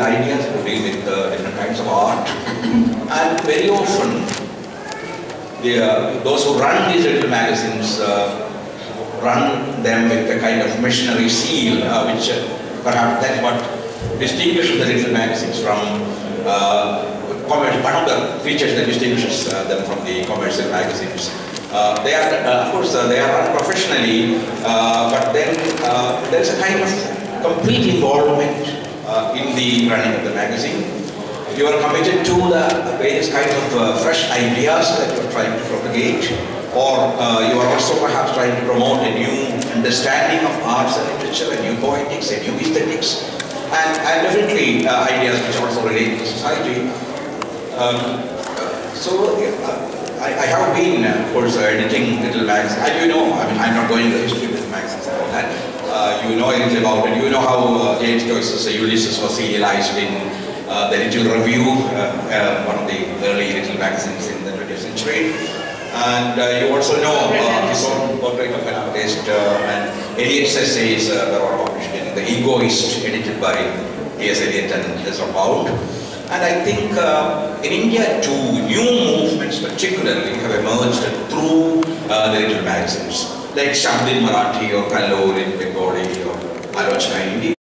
ideas to deal with uh, different kinds of art. And very often, the, uh, those who run these little magazines uh, run them with a kind of missionary seal, uh, which uh, perhaps that's what distinguishes the little magazines from uh, commercial. One of the features that distinguishes them from the commercial magazines. They are, of course, they are run professionally, but then there's a kind of complete involvement uh, in the running of the magazine. You are committed to the various kinds of uh, fresh ideas that you are trying to propagate, or uh, you are also perhaps trying to promote a new understanding of arts and literature, a new poetics, a new aesthetics, and, and definitely uh, ideas which are also relate to society. Um, so I, I have been, of course, editing little magazines. I do know, I mean, I'm not going the history of little about it. You know how uh, James Joyce's Ulysses was serialized in uh, the Little Review, uh, uh, one of the early little magazines in the 20th century. And you also know his own portrait of an artist and Eliot's essays were all published in The Egoist, edited by T.S. Eliot and Ezra Pound. And I think in India too, new movements particularly have emerged through the little magazines, like Shabd in Marathi or Kallol in Bengali or Alochana in Hindi.